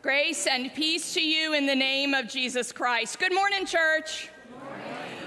Grace and peace to you in the name of Jesus Christ. Good morning, church.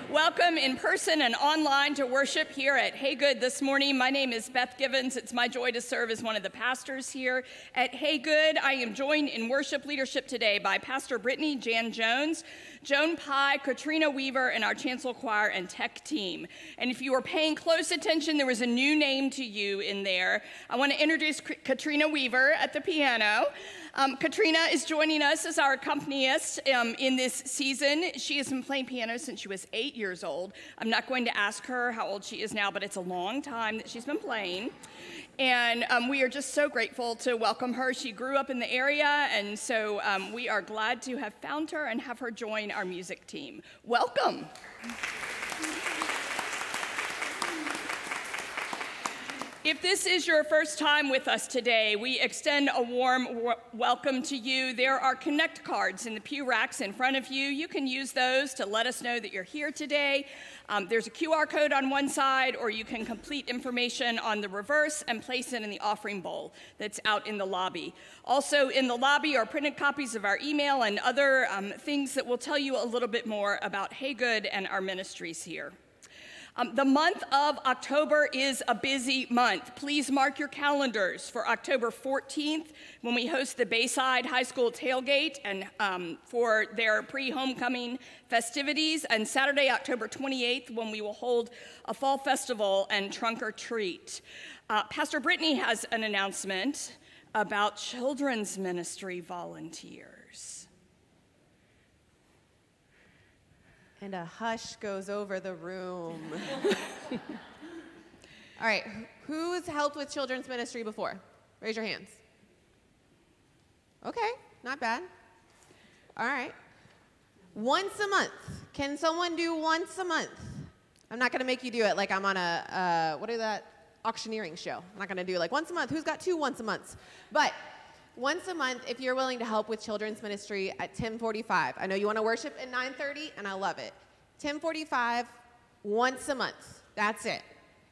Welcome in person and online to worship here at Haygood this morning. My name is Beth Givens. It's my joy to serve as one of the pastors here at Haygood. I am joined in worship leadership today by Pastor Brittany Jan Jones, Joan Pye, Katrina Weaver, and our chancel choir and tech team. And if you were paying close attention, there was a new name to you in there. I want to introduce Katrina Weaver at the piano. Um, Katrina is joining us as our accompanist um, in this season. She has been playing piano since she was eight years old. I'm not going to ask her how old she is now, but it's a long time that she's been playing. And um, we are just so grateful to welcome her. She grew up in the area, and so um, we are glad to have found her and have her join our music team. Welcome. If this is your first time with us today, we extend a warm welcome to you. There are connect cards in the pew racks in front of you. You can use those to let us know that you're here today. Um, there's a QR code on one side, or you can complete information on the reverse and place it in the offering bowl that's out in the lobby. Also, in the lobby are printed copies of our email and other um, things that will tell you a little bit more about Haygood and our ministries here. Um, the month of October is a busy month. Please mark your calendars for October 14th when we host the Bayside High School tailgate and um, for their pre-homecoming festivities, and Saturday, October 28th when we will hold a fall festival and trunk or treat. Uh, Pastor Brittany has an announcement about children's ministry volunteers. And a hush goes over the room. All right, who's helped with children's ministry before? Raise your hands. Okay, not bad. All right. Once a month. Can someone do once a month? I'm not going to make you do it like I'm on a, uh, what is that? Auctioneering show. I'm not going to do like once a month. Who's got two once a months? But once a month if you're willing to help with children's ministry at 1045 i know you want to worship at 930 and i love it. 1045 once a month. That's it.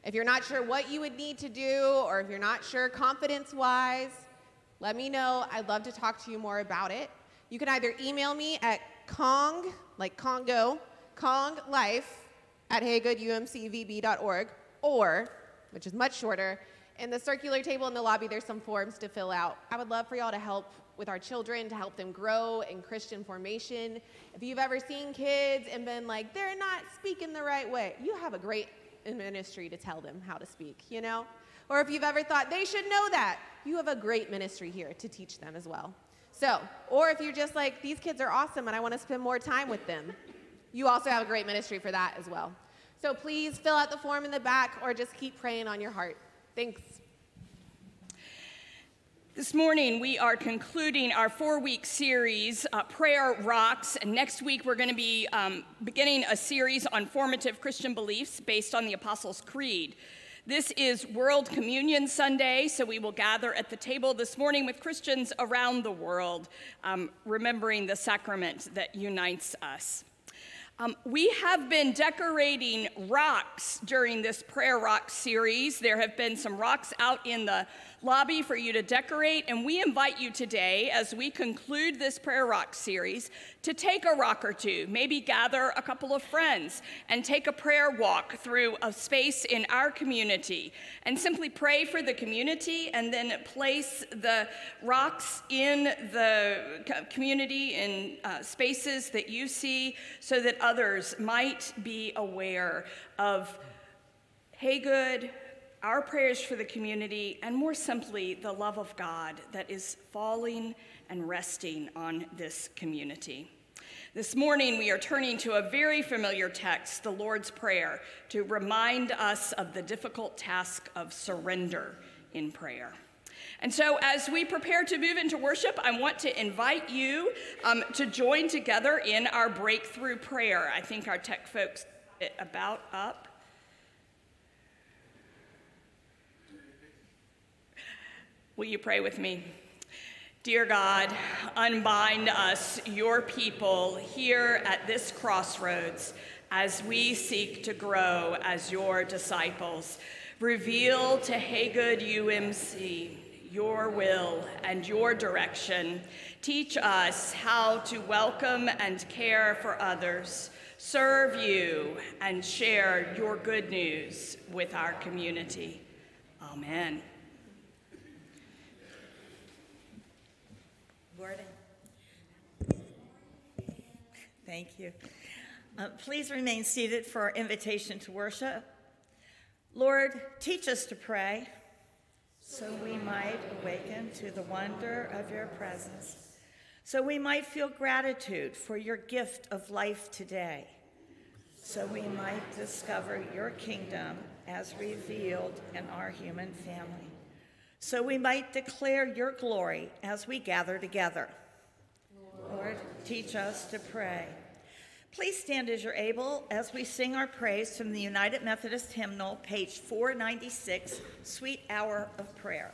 If you're not sure what you would need to do or if you're not sure confidence wise let me know. I'd love to talk to you more about it. You can either email me at kong like congo kong life at haygoodumcvb.org or which is much shorter in the circular table in the lobby, there's some forms to fill out. I would love for y'all to help with our children, to help them grow in Christian formation. If you've ever seen kids and been like, they're not speaking the right way, you have a great ministry to tell them how to speak, you know? Or if you've ever thought they should know that, you have a great ministry here to teach them as well. So, or if you're just like, these kids are awesome and I want to spend more time with them, you also have a great ministry for that as well. So please fill out the form in the back or just keep praying on your heart. Thanks. This morning, we are concluding our four week series, uh, Prayer Rocks. And next week, we're going to be um, beginning a series on formative Christian beliefs based on the Apostles' Creed. This is World Communion Sunday, so we will gather at the table this morning with Christians around the world, um, remembering the sacrament that unites us. Um, we have been decorating rocks during this prayer rock series. There have been some rocks out in the lobby for you to decorate, and we invite you today, as we conclude this prayer rock series, to take a rock or two, maybe gather a couple of friends and take a prayer walk through a space in our community and simply pray for the community and then place the rocks in the community in uh, spaces that you see so that others might be aware of Haygood, our prayers for the community, and more simply, the love of God that is falling and resting on this community. This morning, we are turning to a very familiar text, the Lord's Prayer, to remind us of the difficult task of surrender in prayer. And so, as we prepare to move into worship, I want to invite you um, to join together in our breakthrough prayer. I think our tech folks about up. Will you pray with me? Dear God, unbind us, your people, here at this crossroads as we seek to grow as your disciples. Reveal to Haygood UMC your will and your direction. Teach us how to welcome and care for others, serve you, and share your good news with our community. Amen. Gordon. Thank you. Uh, please remain seated for our invitation to worship. Lord, teach us to pray so we might awaken to the wonder of your presence, so we might feel gratitude for your gift of life today, so we might discover your kingdom as revealed in our human family, so we might declare your glory as we gather together. Lord, teach us to pray. Please stand as you're able as we sing our praise from the United Methodist Hymnal, page 496, Sweet Hour of Prayer.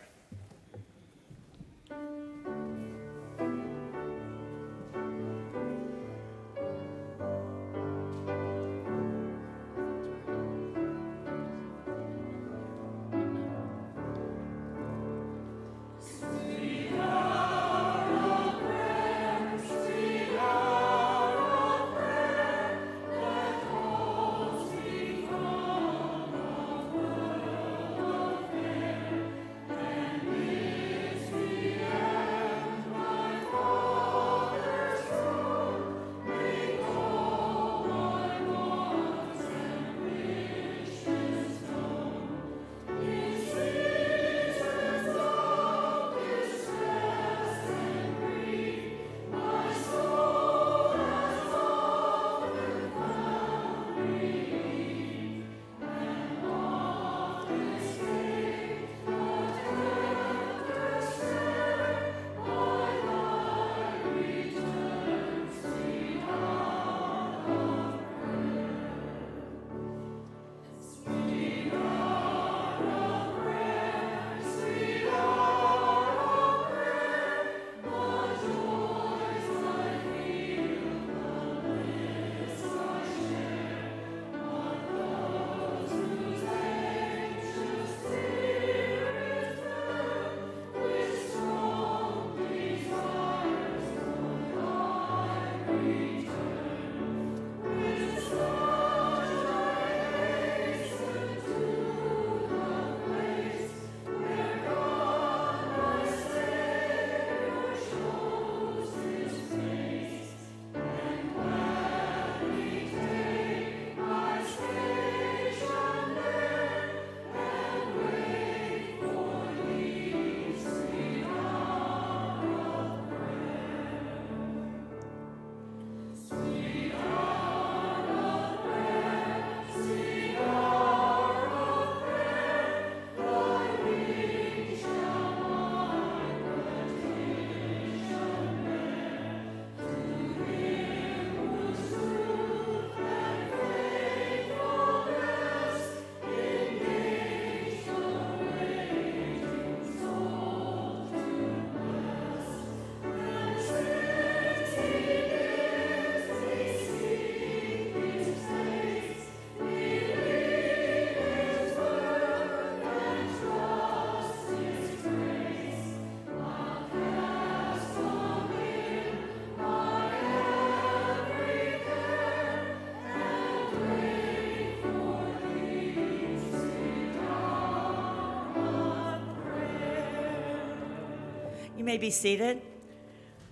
May be seated.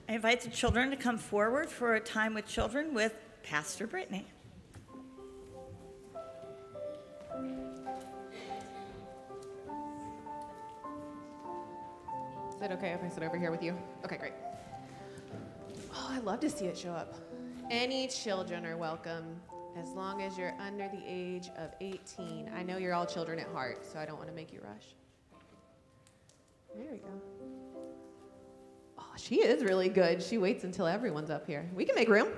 I invite the children to come forward for a time with children with Pastor Brittany. Is it okay if I sit over here with you? Okay, great. Oh, I love to see it show up. Any children are welcome as long as you're under the age of 18. I know you're all children at heart, so I don't want to make you rush. There we go she is really good. She waits until everyone's up here. We can make room.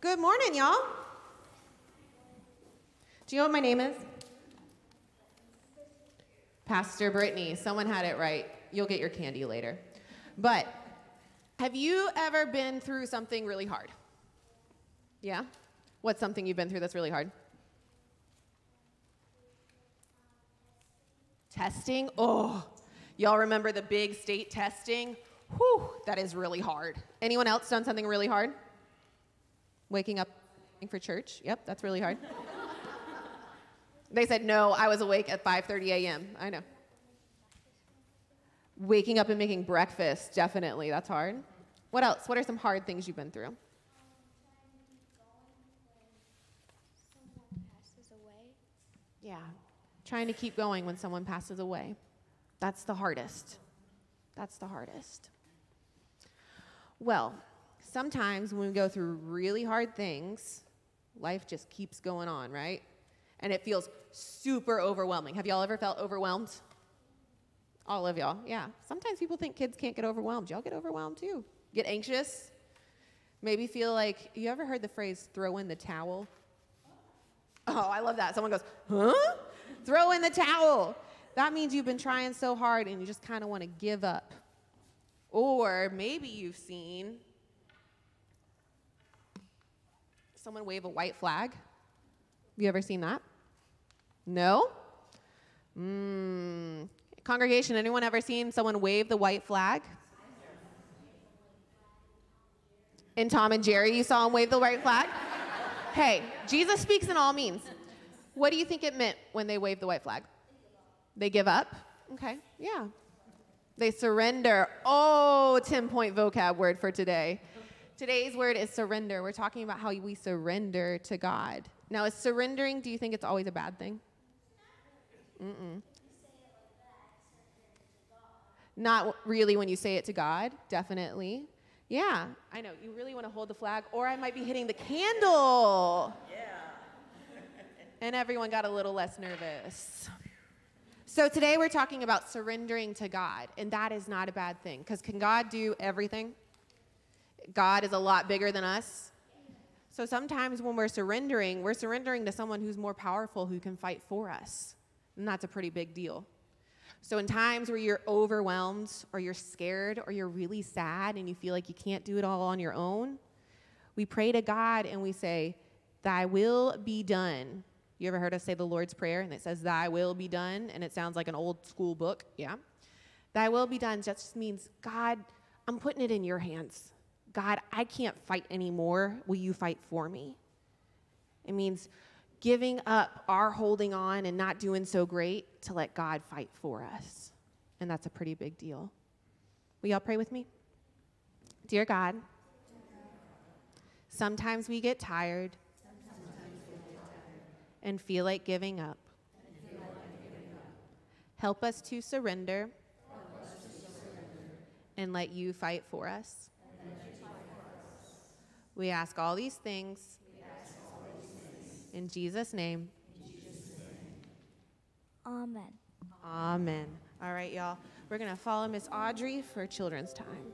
Good morning, y'all. Do you know what my name is? Pastor Brittany. Someone had it right. You'll get your candy later. But have you ever been through something really hard? Yeah? What's something you've been through that's really hard? Testing? Oh, Y'all remember the big state testing? Whew, that is really hard. Anyone else done something really hard? Waking up for church? Yep, that's really hard. they said no, I was awake at 5:30 a.m. I know. Waking up and making breakfast, definitely, that's hard. What else? What are some hard things you've been through? Yeah, trying to keep going when someone passes away. That's the hardest. That's the hardest. Well, sometimes when we go through really hard things, life just keeps going on, right? And it feels super overwhelming. Have y'all ever felt overwhelmed? All of y'all, yeah. Sometimes people think kids can't get overwhelmed. Y'all get overwhelmed too. Get anxious. Maybe feel like, you ever heard the phrase throw in the towel? Oh, I love that. Someone goes, huh? throw in the towel. That means you've been trying so hard and you just kind of want to give up. Or maybe you've seen someone wave a white flag. Have you ever seen that? No? Mm. Congregation, anyone ever seen someone wave the white flag? In Tom and Jerry, you saw him wave the white flag? hey, Jesus speaks in all means. What do you think it meant when they waved the white flag? They give up? Okay, yeah. They surrender. Oh, 10 point vocab word for today. Today's word is surrender. We're talking about how we surrender to God. Now, is surrendering, do you think it's always a bad thing? Mm-mm. Not really when you say it to God, definitely. Yeah, I know. You really want to hold the flag, or I might be hitting the candle. Yeah. and everyone got a little less nervous. So today we're talking about surrendering to God, and that is not a bad thing because can God do everything? God is a lot bigger than us. So sometimes when we're surrendering, we're surrendering to someone who's more powerful who can fight for us. And that's a pretty big deal. So, in times where you're overwhelmed or you're scared or you're really sad and you feel like you can't do it all on your own, we pray to God and we say, Thy will be done. You ever heard us say the Lord's Prayer and it says, Thy will be done? And it sounds like an old school book. Yeah. Thy will be done just means, God, I'm putting it in your hands. God, I can't fight anymore. Will you fight for me? It means, giving up our holding on and not doing so great to let God fight for us. And that's a pretty big deal. Will y'all pray with me? Dear God, sometimes we get tired and feel like giving up. Help us to surrender and let you fight for us. We ask all these things in Jesus' name. Amen. Amen. All right, y'all. We're going to follow Miss Audrey for children's time.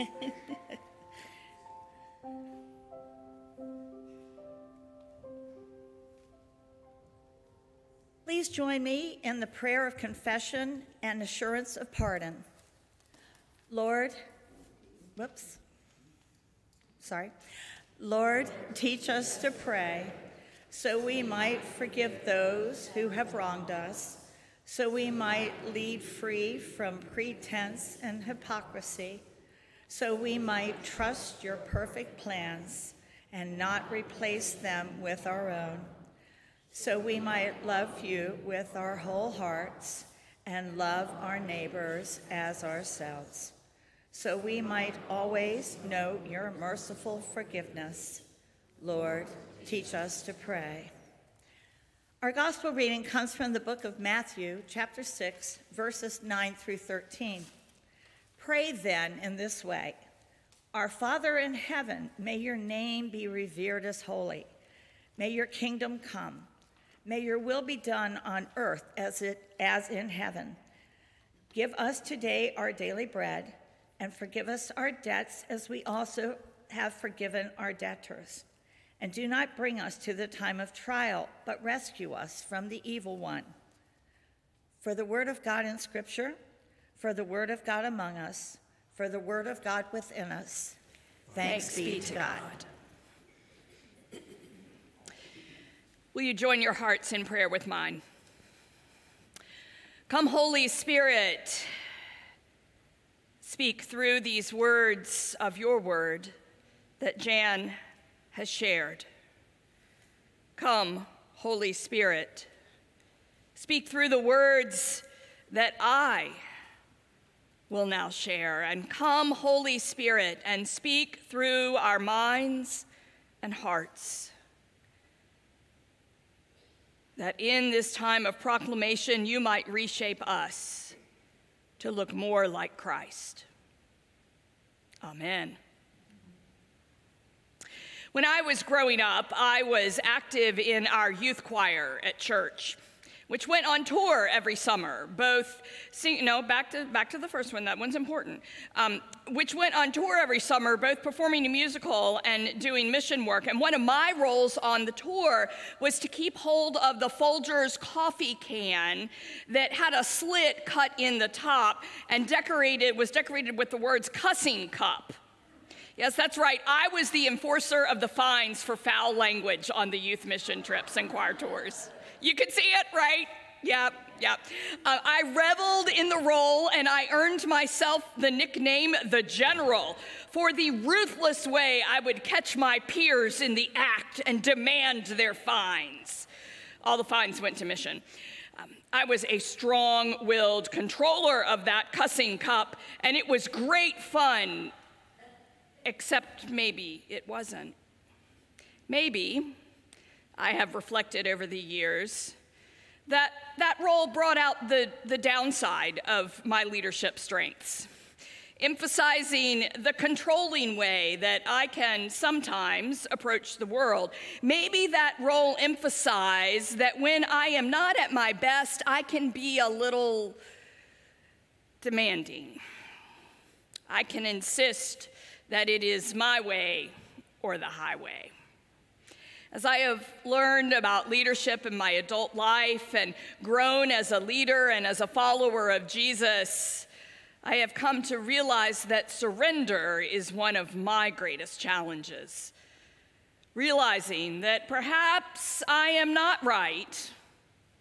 Please join me in the prayer of confession and assurance of pardon. Lord, whoops, sorry. Lord, teach us to pray so we might forgive those who have wronged us, so we might lead free from pretense and hypocrisy, so we might trust your perfect plans and not replace them with our own so we might love you with our whole hearts and love our neighbors as ourselves, so we might always know your merciful forgiveness. Lord, teach us to pray. Our gospel reading comes from the book of Matthew, chapter 6, verses 9 through 13. Pray then in this way Our Father in heaven, may your name be revered as holy. May your kingdom come. May your will be done on earth as, it, as in heaven. Give us today our daily bread, and forgive us our debts as we also have forgiven our debtors. And do not bring us to the time of trial, but rescue us from the evil one. For the word of God in Scripture, for the word of God among us, for the word of God within us, Thanks, be to God. Will you join your hearts in prayer with mine? Come, Holy Spirit, speak through these words of your word that Jan has shared. Come, Holy Spirit, speak through the words that I will now share. And come, Holy Spirit, and speak through our minds and hearts. That in this time of proclamation, you might reshape us to look more like Christ. Amen. When I was growing up, I was active in our youth choir at church which went on tour every summer, both, sing, no, back to, back to the first one, that one's important, um, which went on tour every summer, both performing a musical and doing mission work. And one of my roles on the tour was to keep hold of the Folgers coffee can that had a slit cut in the top and decorated, was decorated with the words cussing cup. Yes, that's right. I was the enforcer of the fines for foul language on the youth mission trips and choir tours. You can see it, right? Yep, yep. Uh, I reveled in the role and I earned myself the nickname the General for the ruthless way I would catch my peers in the act and demand their fines. All the fines went to mission. Um, I was a strong willed controller of that cussing cup, and it was great fun, except maybe it wasn't. Maybe I have reflected over the years that that role brought out the, the downside of my leadership strengths, emphasizing the controlling way that I can sometimes approach the world. Maybe that role emphasized that when I am not at my best, I can be a little demanding. I can insist that it is my way or the highway. As I have learned about leadership in my adult life and grown as a leader and as a follower of Jesus, I have come to realize that surrender is one of my greatest challenges. Realizing that perhaps I am not right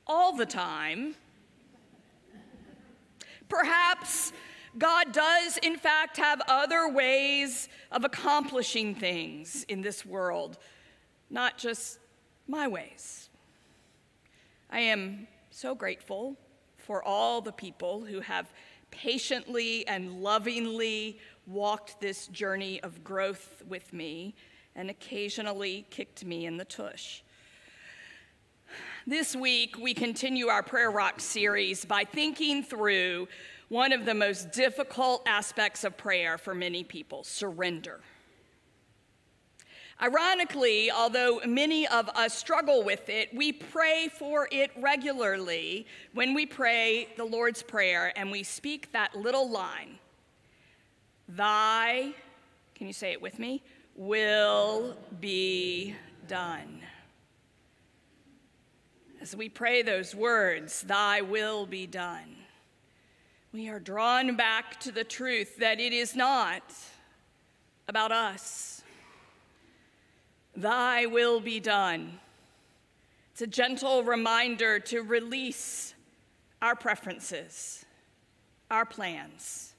all the time. Perhaps God does, in fact, have other ways of accomplishing things in this world not just my ways. I am so grateful for all the people who have patiently and lovingly walked this journey of growth with me and occasionally kicked me in the tush. This week, we continue our Prayer Rock series by thinking through one of the most difficult aspects of prayer for many people surrender. Ironically, although many of us struggle with it, we pray for it regularly when we pray the Lord's Prayer and we speak that little line Thy, can you say it with me? Will be done. As we pray those words, Thy will be done, we are drawn back to the truth that it is not about us Thy will be done. It's a gentle reminder to release our preferences, our plans,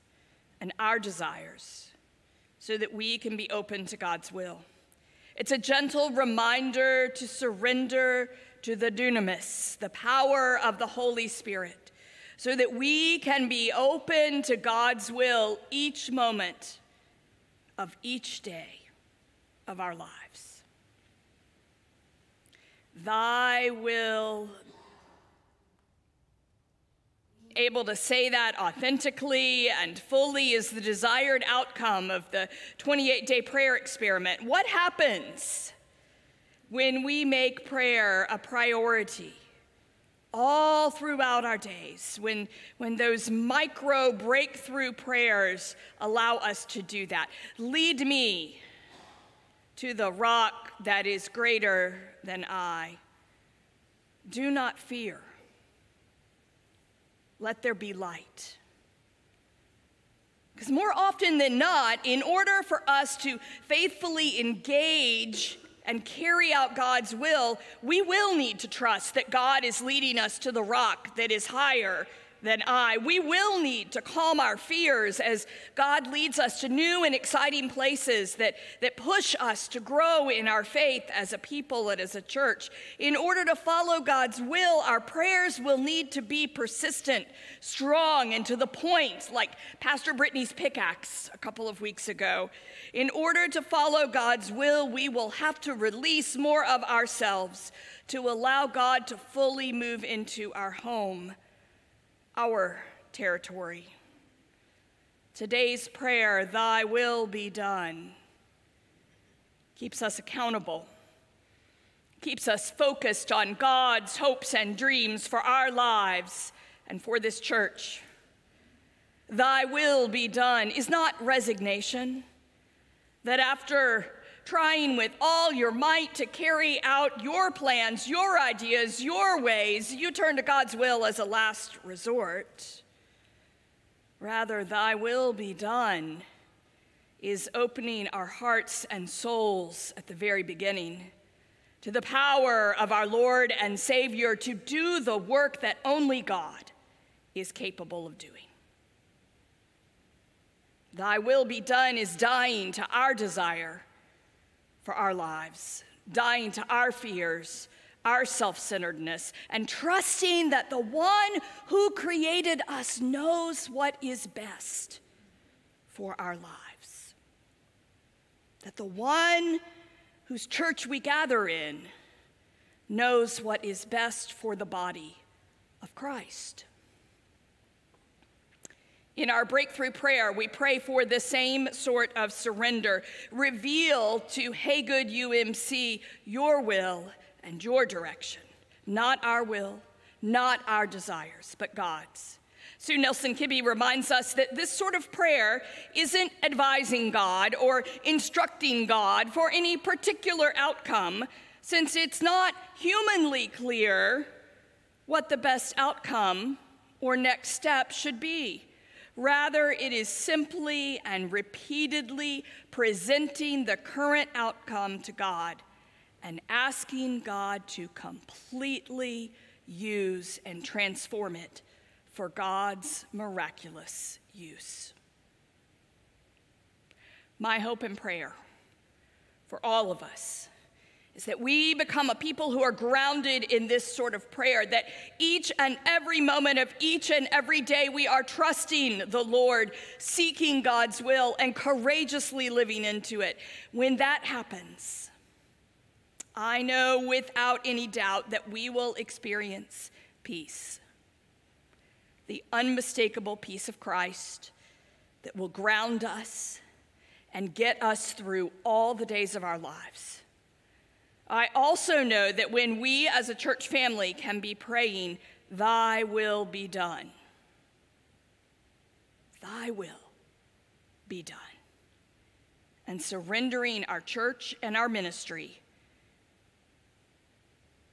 and our desires so that we can be open to God's will. It's a gentle reminder to surrender to the dunamis, the power of the Holy Spirit, so that we can be open to God's will each moment of each day of our lives. Thy will. Able to say that authentically and fully is the desired outcome of the 28 day prayer experiment. What happens when we make prayer a priority? all throughout our days when, when those micro breakthrough prayers allow us to do that. Lead me to the rock that is greater than I. Do not fear. Let there be light. Because more often than not, in order for us to faithfully engage and carry out God's will, we will need to trust that God is leading us to the rock that is higher than I. We will need to calm our fears as God leads us to new and exciting places that, that push us to grow in our faith as a people and as a church. In order to follow God's will, our prayers will need to be persistent, strong, and to the point, like Pastor Brittany's pickaxe a couple of weeks ago. In order to follow God's will, we will have to release more of ourselves to allow God to fully move into our home our territory. Today's prayer, Thy will be done, keeps us accountable, keeps us focused on God's hopes and dreams for our lives and for this church. Thy will be done is not resignation, that after trying with all your might to carry out your plans, your ideas, your ways, you turn to God's will as a last resort. Rather, thy will be done is opening our hearts and souls at the very beginning to the power of our Lord and Savior to do the work that only God is capable of doing. Thy will be done is dying to our desire for our lives, dying to our fears, our self centeredness, and trusting that the one who created us knows what is best for our lives. That the one whose church we gather in knows what is best for the body of Christ. In our breakthrough prayer, we pray for the same sort of surrender. Reveal to Haygood UMC your will and your direction, not our will, not our desires, but God's. Sue Nilson Kibbey reminds us that this sort of prayer isn't advising God or instructing God for any particular outcome, since it's not humanly clear what the best outcome or next step should be. Rather, it is simply and repeatedly presenting the current outcome to God and asking God to completely use and transform it for God's miraculous use. My hope and prayer for all of us is that we become a people who are grounded in this sort of prayer, that each and every moment of each and every day we are trusting the Lord, seeking God's will, and courageously living into it. When that happens, I know without any doubt that we will experience peace. The unmistakable peace of Christ that will ground us and get us through all the days of our lives. I also know that when we as a church family can be praying, Thy will be done, Thy will be done, and surrendering our church and our ministry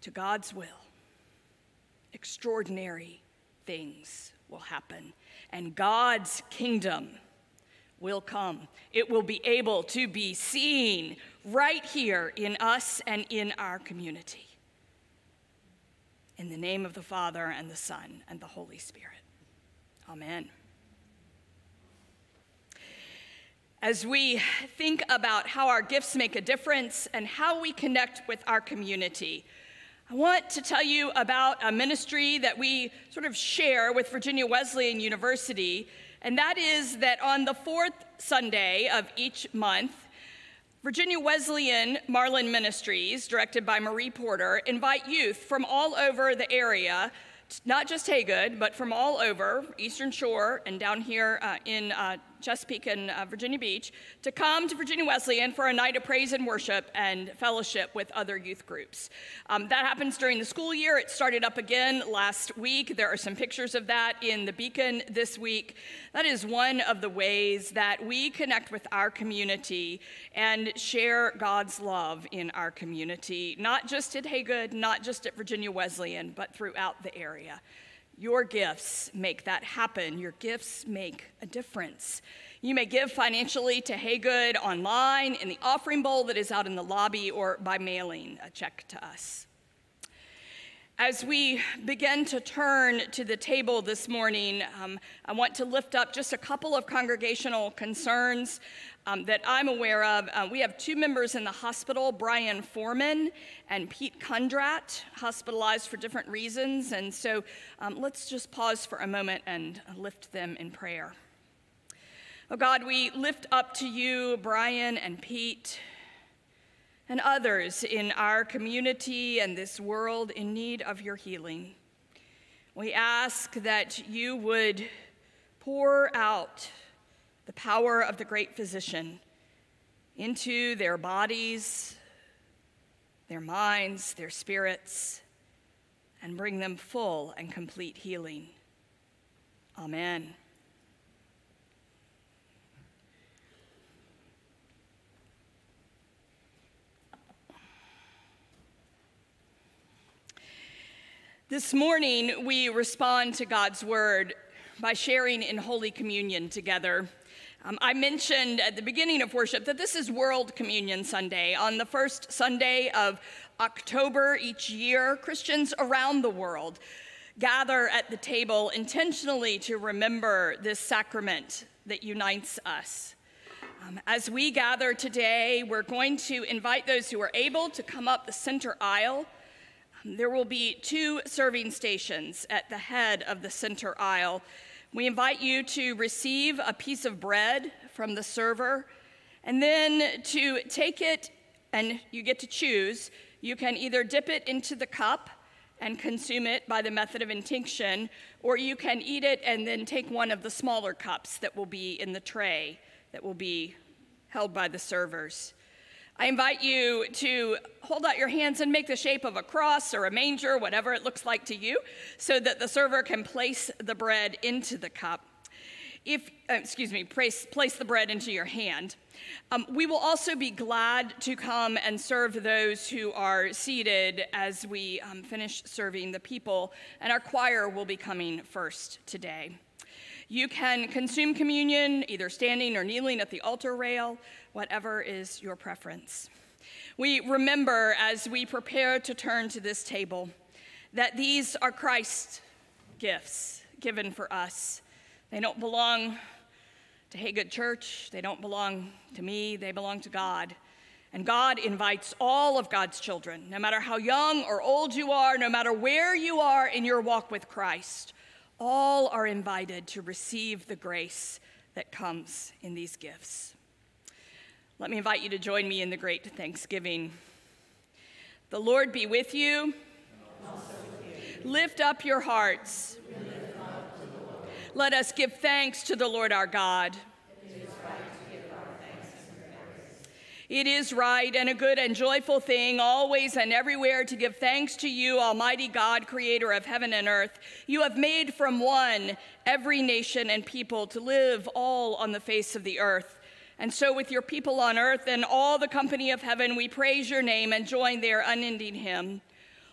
to God's will, extraordinary things will happen, and God's kingdom will come. It will be able to be seen right here in us and in our community. In the name of the Father, and the Son, and the Holy Spirit. Amen. As we think about how our gifts make a difference and how we connect with our community, I want to tell you about a ministry that we sort of share with Virginia Wesleyan University and that is that on the fourth Sunday of each month, Virginia Wesleyan Marlin Ministries, directed by Marie Porter, invite youth from all over the area, not just Haygood, but from all over, Eastern Shore and down here uh, in uh, Chesapeake and uh, Virginia Beach to come to Virginia Wesleyan for a night of praise and worship and fellowship with other youth groups. Um, that happens during the school year. It started up again last week. There are some pictures of that in the Beacon this week. That is one of the ways that we connect with our community and share God's love in our community, not just at Haygood, not just at Virginia Wesleyan, but throughout the area. Your gifts make that happen. Your gifts make a difference. You may give financially to Haygood online in the offering bowl that is out in the lobby or by mailing a check to us. As we begin to turn to the table this morning, um, I want to lift up just a couple of congregational concerns um, that I'm aware of. Uh, we have two members in the hospital, Brian Foreman and Pete Kundrat, hospitalized for different reasons. And so um, let's just pause for a moment and lift them in prayer. Oh God, we lift up to you Brian and Pete and others in our community and this world in need of your healing. We ask that you would pour out the power of the great physician into their bodies, their minds, their spirits, and bring them full and complete healing. Amen. This morning, we respond to God's word by sharing in Holy Communion together. Um, I mentioned at the beginning of worship that this is World Communion Sunday. On the first Sunday of October each year, Christians around the world gather at the table intentionally to remember this sacrament that unites us. Um, as we gather today, we're going to invite those who are able to come up the center aisle there will be two serving stations at the head of the center aisle. We invite you to receive a piece of bread from the server and then to take it, and you get to choose. You can either dip it into the cup and consume it by the method of intinction, or you can eat it and then take one of the smaller cups that will be in the tray that will be held by the servers. I invite you to hold out your hands and make the shape of a cross or a manger, whatever it looks like to you, so that the server can place the bread into the cup. If, uh, excuse me, place, place the bread into your hand. Um, we will also be glad to come and serve those who are seated as we um, finish serving the people, and our choir will be coming first today. You can consume communion either standing or kneeling at the altar rail whatever is your preference. We remember as we prepare to turn to this table that these are Christ's gifts given for us. They don't belong to Haygood Church, they don't belong to me, they belong to God. And God invites all of God's children, no matter how young or old you are, no matter where you are in your walk with Christ, all are invited to receive the grace that comes in these gifts. Let me invite you to join me in the great thanksgiving. The Lord be with you. With you. Lift up your hearts. Let us give thanks to the Lord our God. It is right and a good and joyful thing, always and everywhere, to give thanks to you, Almighty God, creator of heaven and earth. You have made from one every nation and people to live all on the face of the earth. And so, with your people on earth and all the company of heaven, we praise your name and join their unending hymn.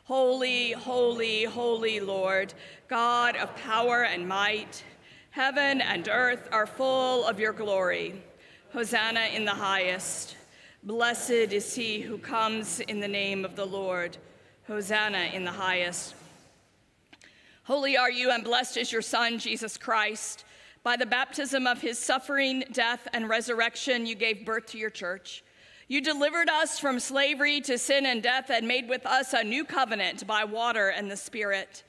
Holy, holy, holy Lord, God of power and might, heaven and earth are full of your glory. Hosanna in the highest. Blessed is he who comes in the name of the Lord. Hosanna in the highest. Holy are you, and blessed is your Son, Jesus Christ. By the baptism of his suffering, death, and resurrection, you gave birth to your church. You delivered us from slavery to sin and death and made with us a new covenant by water and the Spirit.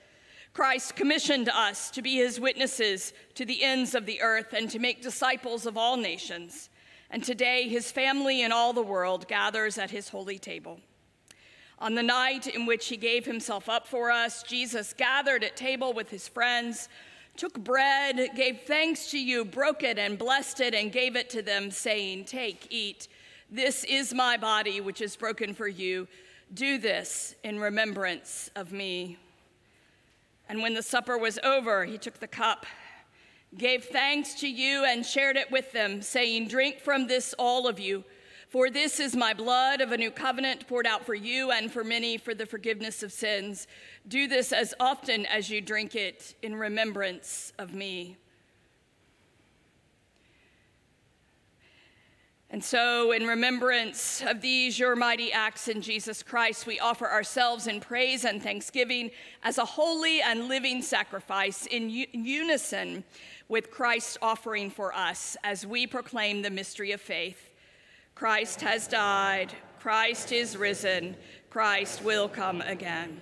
Christ commissioned us to be his witnesses to the ends of the earth and to make disciples of all nations. And today, his family in all the world gathers at his holy table. On the night in which he gave himself up for us, Jesus gathered at table with his friends took bread, gave thanks to you, broke it, and blessed it, and gave it to them, saying, Take, eat. This is my body, which is broken for you. Do this in remembrance of me. And when the supper was over, he took the cup, gave thanks to you, and shared it with them, saying, Drink from this, all of you. For this is my blood of a new covenant poured out for you and for many for the forgiveness of sins. Do this as often as you drink it in remembrance of me. And so, in remembrance of these, your mighty acts in Jesus Christ, we offer ourselves in praise and thanksgiving as a holy and living sacrifice in unison with Christ's offering for us as we proclaim the mystery of faith. Christ has died, Christ is risen, Christ will come again.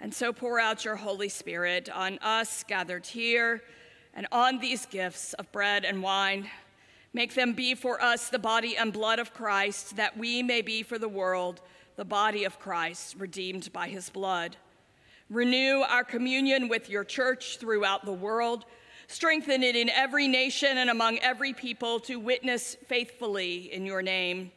And so pour out your Holy Spirit on us gathered here and on these gifts of bread and wine Make them be for us the body and blood of Christ, that we may be for the world the body of Christ, redeemed by his blood. Renew our communion with your church throughout the world. Strengthen it in every nation and among every people to witness faithfully in your name.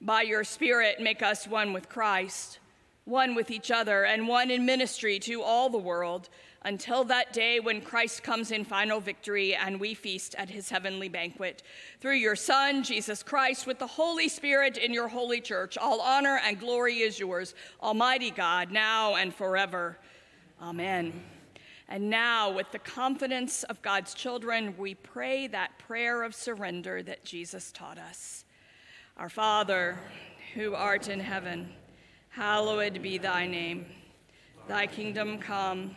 By your Spirit, make us one with Christ, one with each other, and one in ministry to all the world until that day when Christ comes in final victory and we feast at his heavenly banquet. Through your Son, Jesus Christ, with the Holy Spirit in your holy church, all honor and glory is yours, Almighty God, now and forever. Amen. And now, with the confidence of God's children, we pray that prayer of surrender that Jesus taught us. Our Father, who art in heaven, hallowed be thy name. Thy kingdom come.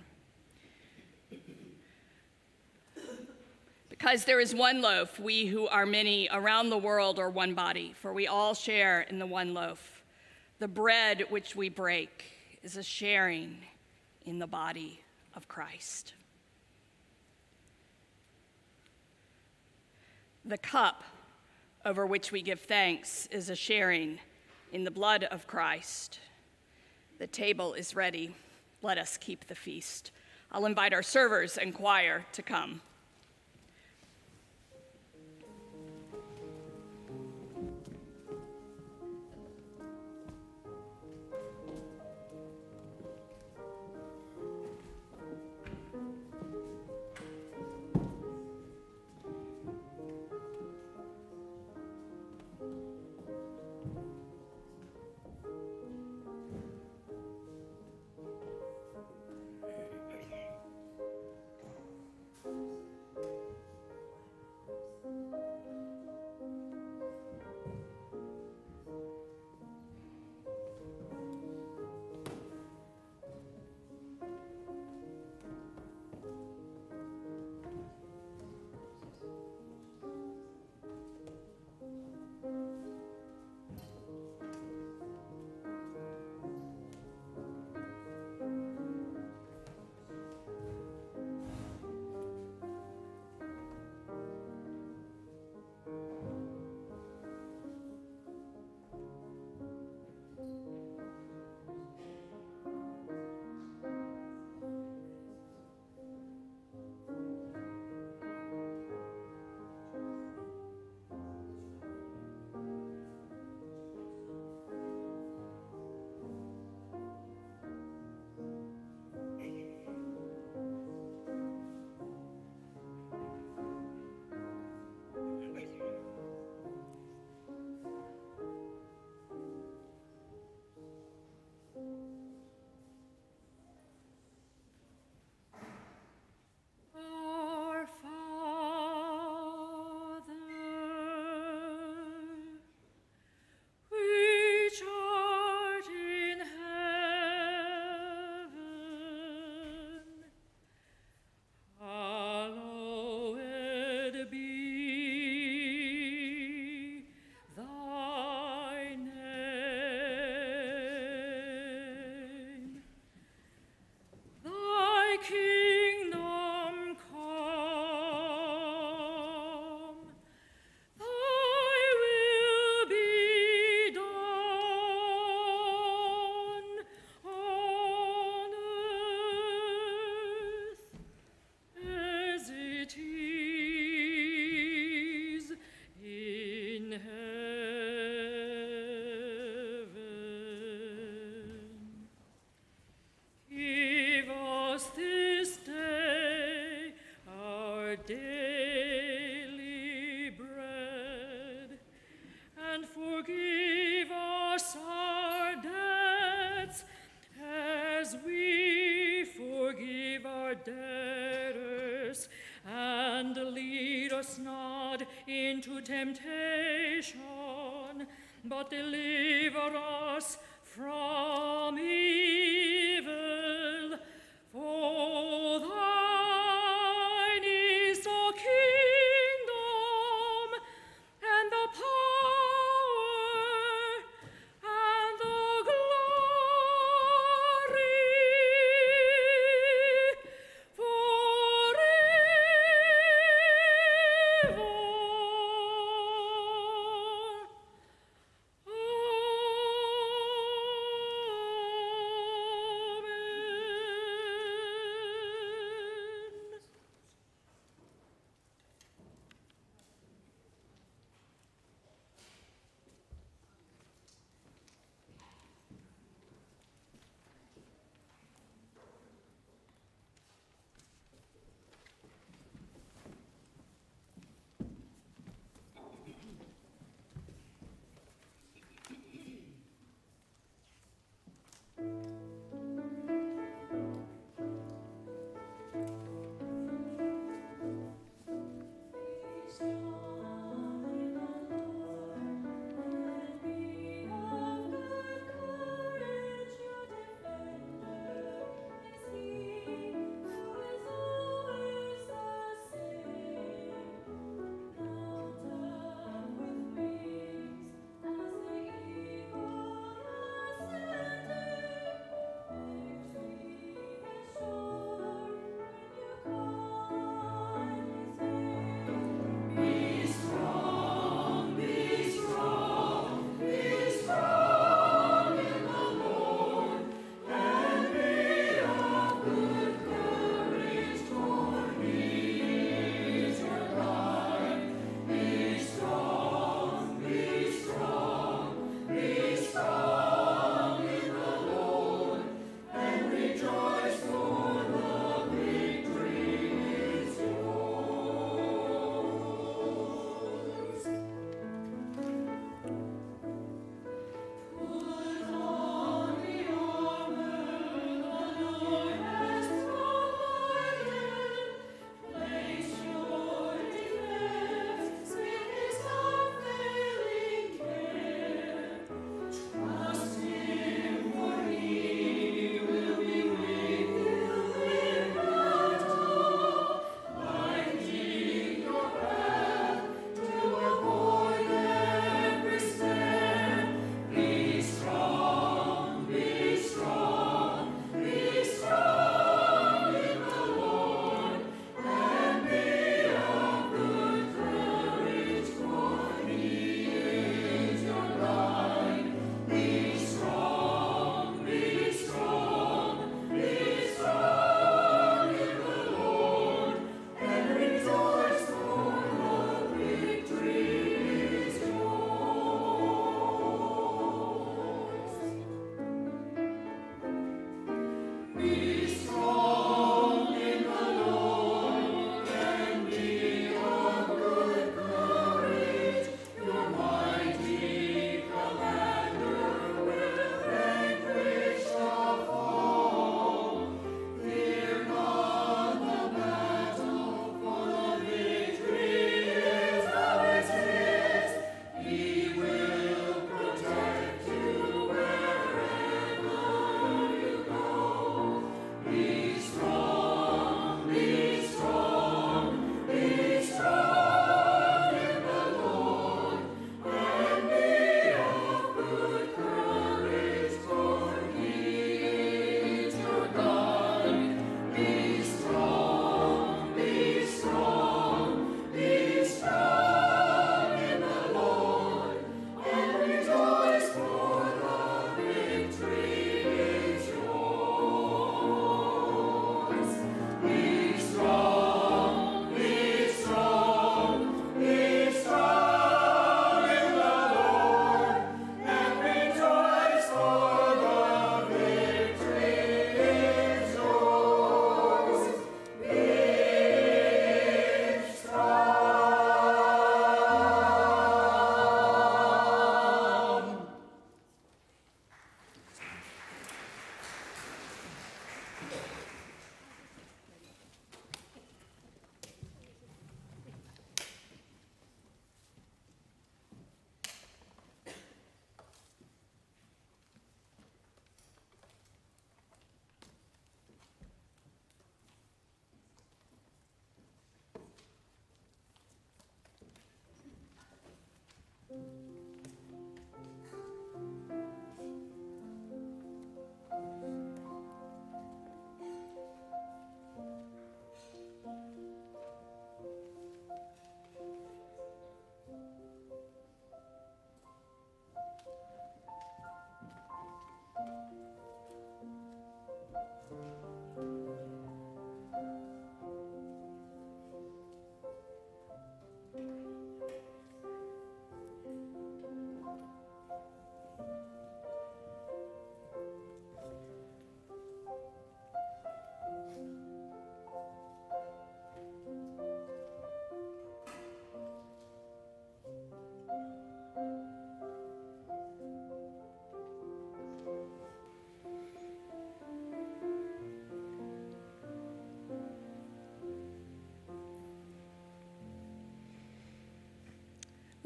Because there is one loaf, we who are many around the world are one body, for we all share in the one loaf. The bread which we break is a sharing in the body of Christ. The cup over which we give thanks is a sharing in the blood of Christ. The table is ready. Let us keep the feast. I'll invite our servers and choir to come. Temptation, but deliver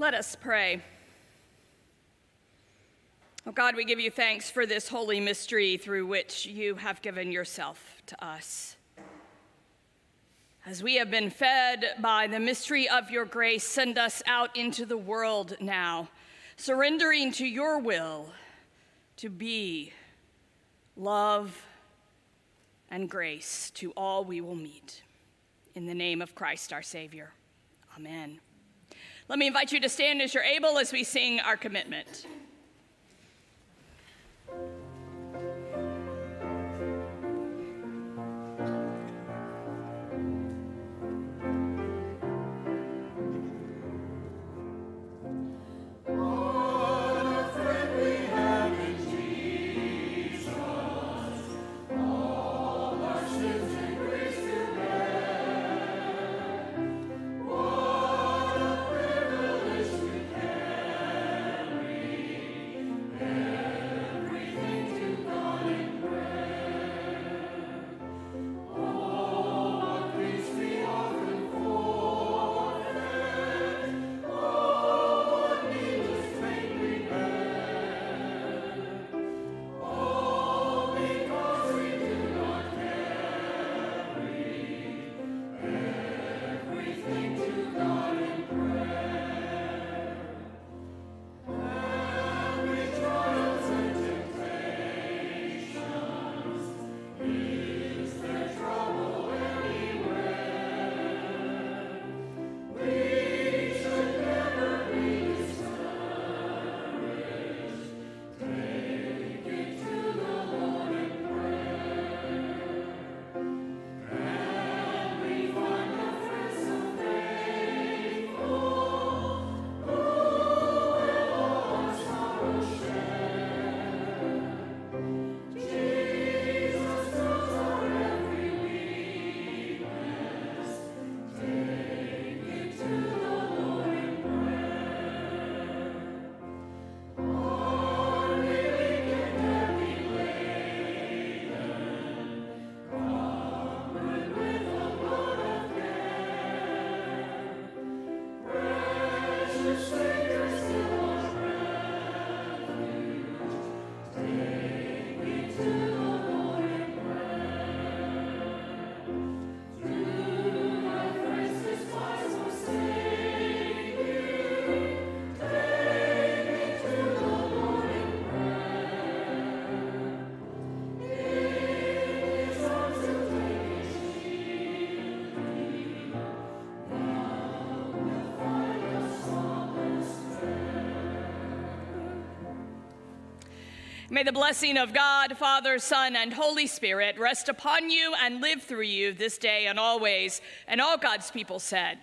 Let us pray. Oh God, we give you thanks for this holy mystery through which you have given yourself to us. As we have been fed by the mystery of your grace, send us out into the world now, surrendering to your will to be love and grace to all we will meet. In the name of Christ our Savior. Amen. Let me invite you to stand as you're able as we sing our commitment. May the blessing of God, Father, Son, and Holy Spirit rest upon you and live through you this day and always. And all God's people said.